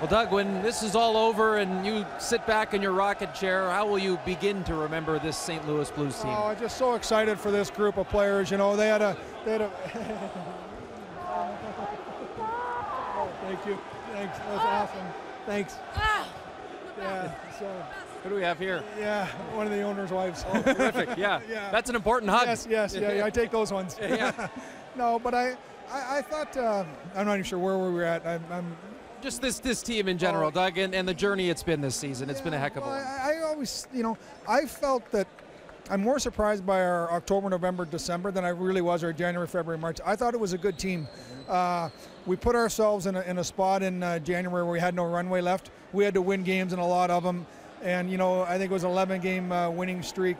Well, Doug, when this is all over and you sit back in your rocket chair, how will you begin to remember this St. Louis Blues team? Oh, I'm just so excited for this group of players. You know, they had a, they had a. oh, thank you. Thanks. That's awesome. Thanks. Yeah. So. Who do we have here? Yeah, one of the owner's wives. Oh, terrific. Yeah. Yeah. That's an important hug. Yes, yes, yeah, yeah, I take those ones. Yeah. no, but I, I, I thought uh, I'm not even sure where we were at. I'm, I'm Just this this team in general. Doug, and, and the journey it's been this season. It's been a heck of a well. I, I always, you know, I felt that I'm more surprised by our October, November, December than I really was our January, February, March. I thought it was a good team. Uh, we put ourselves in a, in a spot in uh, January where we had no runway left. We had to win games and a lot of them. And, you know, I think it was an 11 game uh, winning streak.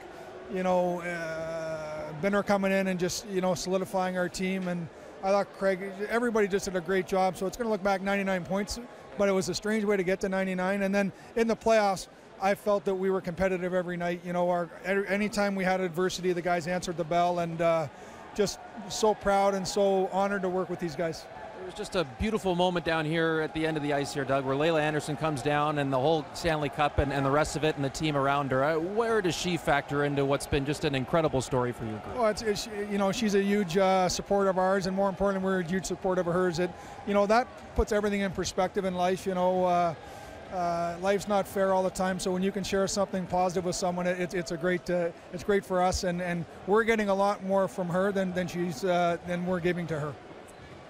You know, uh, Binner coming in and just, you know, solidifying our team. And I thought Craig, everybody just did a great job. So it's going to look back 99 points, but it was a strange way to get to 99. And then in the playoffs, I felt that we were competitive every night. You know, our anytime we had adversity, the guys answered the bell, and uh, just so proud and so honored to work with these guys. It was just a beautiful moment down here at the end of the ice here, Doug, where Laila Anderson comes down and the whole Stanley Cup and, and the rest of it and the team around her. Uh, Where does she factor into what's been just an incredible story for your group? Well, it's, it's you know she's a huge uh, support of ours, and more importantly, we're a huge support of hers. It you know that puts everything in perspective in life. You know. Uh, uh, life's not fair all the time, so when you can share something positive with someone, it, it's a great uh, it's great for us, and, and we're getting a lot more from her than than she's uh, than we're giving to her.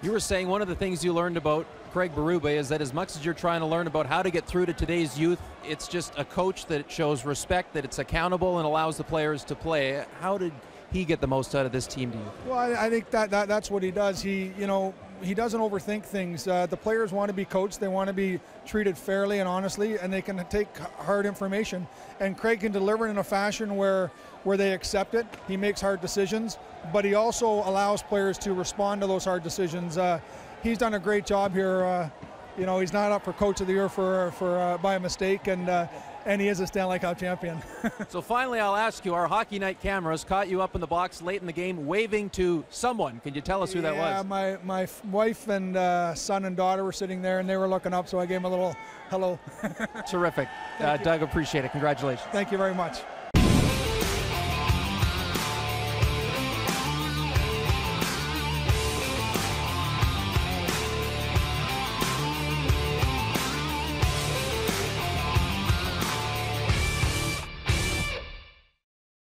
You were saying one of the things you learned about Craig Berube is that as much as you're trying to learn about how to get through to today's youth, it's just a coach that shows respect, that it's accountable, and allows the players to play. How did he get the most out of this team? Do you? Well, I, I think that, that that's what he does. He, you know, he doesn't overthink things. Uh, the players want to be coached. They want to be treated fairly and honestly, and they can take hard information. And Craig can deliver it in a fashion where where they accept it. He makes hard decisions, but he also allows players to respond to those hard decisions. Uh, he's done a great job here. Uh, you know, he's not up for Coach of the Year for for uh, by a mistake, and uh, and he is a Stanley Cup champion. So finally, I'll ask you: Our hockey night cameras caught you up in the box late in the game, waving to someone. Can you tell us who that yeah, was? my my f- wife and uh, son and daughter were sitting there, and they were looking up, so I gave them a little hello. Terrific, uh, Doug. Appreciate it. Congratulations. Thank you very much.